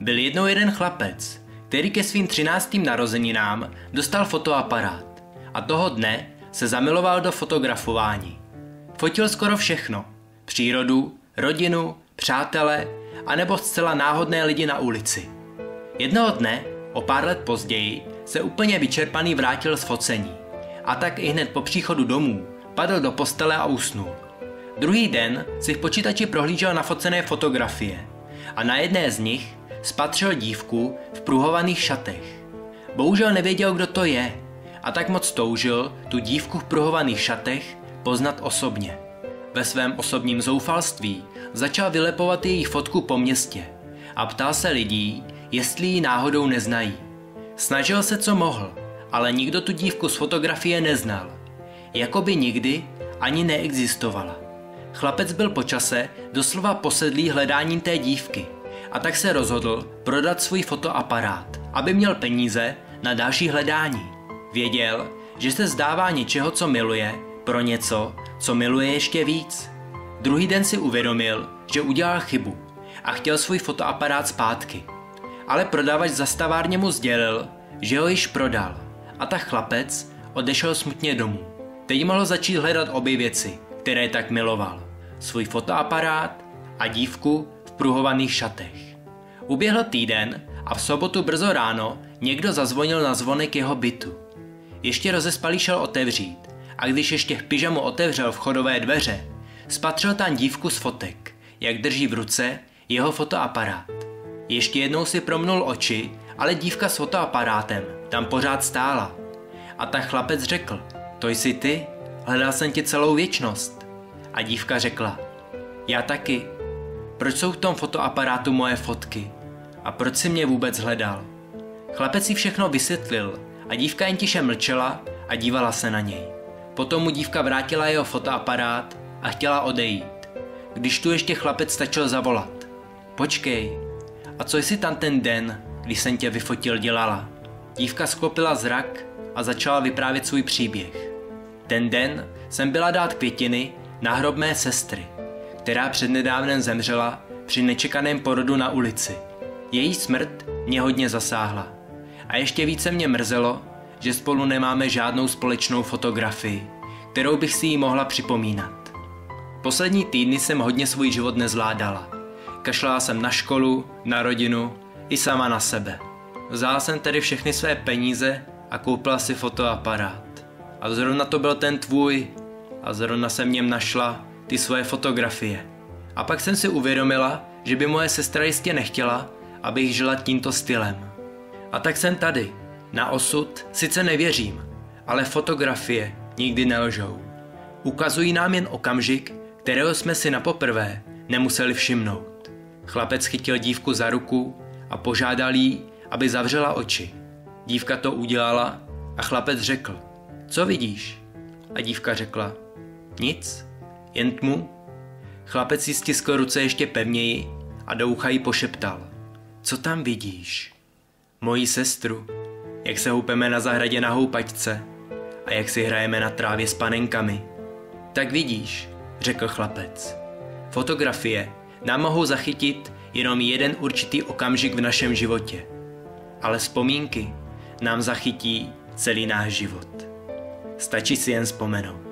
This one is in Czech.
Byl jednou jeden chlapec, který ke svým třináctým narozeninám dostal fotoaparát a toho dne se zamiloval do fotografování. Fotil skoro všechno. Přírodu, rodinu, přátele, anebo zcela náhodné lidi na ulici. Jednoho dne, o pár let později, se úplně vyčerpaný vrátil z focení. A tak i hned po příchodu domů padl do postele a usnul. Druhý den si v počítači prohlížel nafocené fotografie a na jedné z nich spatřil dívku v pruhovaných šatech. Bohužel nevěděl, kdo to je a tak moc toužil tu dívku v pruhovaných šatech poznat osobně. Ve svém osobním zoufalství začal vylepovat její fotku po městě a ptal se lidí, jestli ji náhodou neznají. Snažil se, co mohl, ale nikdo tu dívku z fotografie neznal. Jakoby nikdy ani neexistovala. Chlapec byl po čase doslova posedlý hledáním té dívky a tak se rozhodl prodat svůj fotoaparát, aby měl peníze na další hledání. Věděl, že se zdává něčeho, co miluje, pro něco, co miluje ještě víc. Druhý den si uvědomil, že udělal chybu a chtěl svůj fotoaparát zpátky. Ale prodavač zastavárně mu sdělil, že ho již prodal a tak chlapec odešel smutně domů. Teď mohl začít hledat obě věci, které tak miloval. Svůj fotoaparát a dívku pruhovaných šatech. Uběhl týden a v sobotu brzo ráno někdo zazvonil na zvonek jeho bytu. Ještě rozespalý šel otevřít a když ještě v pyžamu otevřel vchodové dveře, spatřil tam dívku z fotek, jak drží v ruce jeho fotoaparát. Ještě jednou si promnul oči, ale dívka s fotoaparátem tam pořád stála. A tak chlapec řekl, to jsi ty? Hledal jsem tě celou věčnost. A dívka řekla, já taky. Proč jsou v tom fotoaparátu moje fotky? A proč si mě vůbec hledal? Chlapec si všechno vysvětlil a dívka jen tiše mlčela a dívala se na něj. Potom mu dívka vrátila jeho fotoaparát a chtěla odejít. Když tu ještě chlapec stačil zavolat. Počkej, a co jsi tam ten den, když jsem tě vyfotil, dělala? Dívka sklopila zrak a začala vyprávět svůj příběh. Ten den jsem byla dát květiny na hrob mé sestry, která přednedávnem zemřela při nečekaném porodu na ulici. Její smrt mě hodně zasáhla. A ještě více mě mrzelo, že spolu nemáme žádnou společnou fotografii, kterou bych si jí mohla připomínat. Poslední týdny jsem hodně svůj život nezvládala. Kašlala jsem na školu, na rodinu i sama na sebe. Vzala jsem tedy všechny své peníze a koupila si fotoaparát. A zrovna to byl ten tvůj a zrovna jsem něm našla ty svoje fotografie. A pak jsem si uvědomila, že by moje sestra jistě nechtěla, abych žila tímto stylem. A tak jsem tady. Na osud sice nevěřím, ale fotografie nikdy nelžou. Ukazují nám jen okamžik, kterého jsme si na poprvé nemuseli všimnout. Chlapec chytil dívku za ruku a požádal jí, aby zavřela oči. Dívka to udělala a chlapec řekl, co vidíš? A dívka řekla, nic, jen tmu. Chlapec si stiskl ruce ještě pevněji a do ucha jí pošeptal, co tam vidíš? Moji sestru, jak se houpeme na zahradě na houpačce a jak si hrajeme na trávě s panenkami. Tak vidíš, řekl chlapec. Fotografie nám mohou zachytit jenom jeden určitý okamžik v našem životě. Ale vzpomínky nám zachytí celý náš život. Stačí si jen vzpomenout.